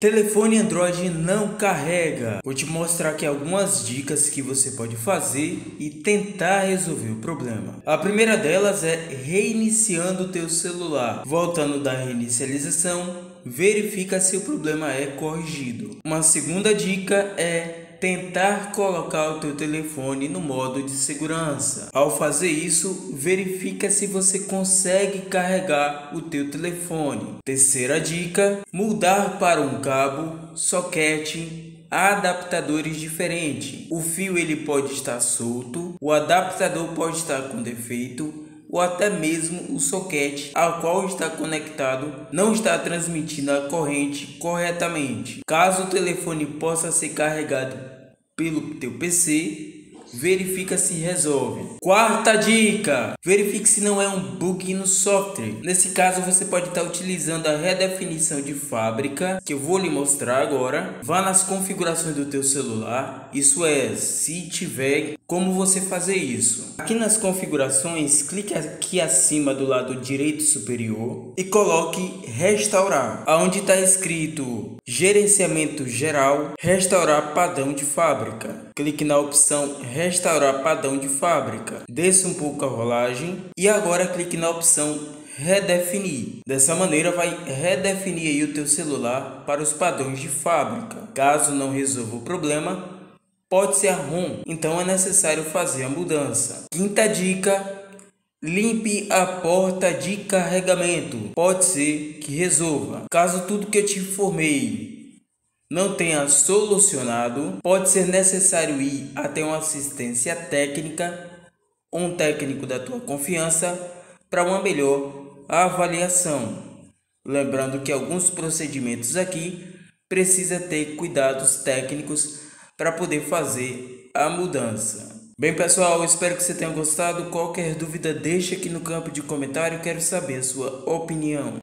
Telefone Android não carrega. Vou te mostrar aqui algumas dicas que você pode fazer e tentar resolver o problema. A primeira delas é reiniciando o teu celular. Voltando da reinicialização, verifica se o problema é corrigido. Uma segunda dica é tentar colocar o teu telefone no modo de segurança. Ao fazer isso, verifica se você consegue carregar o teu telefone. Terceira dica: mudar para um cabo, soquete, adaptadores diferentes. O fio ele pode estar solto, o adaptador pode estar com defeito ou até mesmo o soquete ao qual está conectado não está transmitindo a corrente corretamente. Caso o telefone possa ser carregado pelo teu PC, verifica se resolve. Quarta dica: verifique se não é um bug no software. Nesse caso, você pode estar utilizando a redefinição de fábrica, que eu vou lhe mostrar agora. Vá nas configurações do teu celular. Isso é, se tiver como você fazer isso. Aqui nas configurações, clique aqui acima do lado direito superior e coloque restaurar, aonde está escrito gerenciamento geral, restaurar padrão de fábrica. Clique na opção restaurar padrão de fábrica. Desça um pouco a rolagem e agora clique na opção redefinir. Dessa maneira vai redefinir o teu celular para os padrões de fábrica. Caso não resolva o problema, pode ser ROM, então é necessário fazer a mudança. Quinta dica: limpe a porta de carregamento. Pode ser que resolva. Caso tudo que eu te informei não tenha solucionado, pode ser necessário ir até uma assistência técnica, um técnico da tua confiança, para uma melhor avaliação. Lembrando que alguns procedimentos aqui precisa ter cuidados técnicos para poder fazer a mudança. Bem pessoal, espero que você tenha gostado. Qualquer dúvida deixe aqui no campo de comentário, quero saber a sua opinião.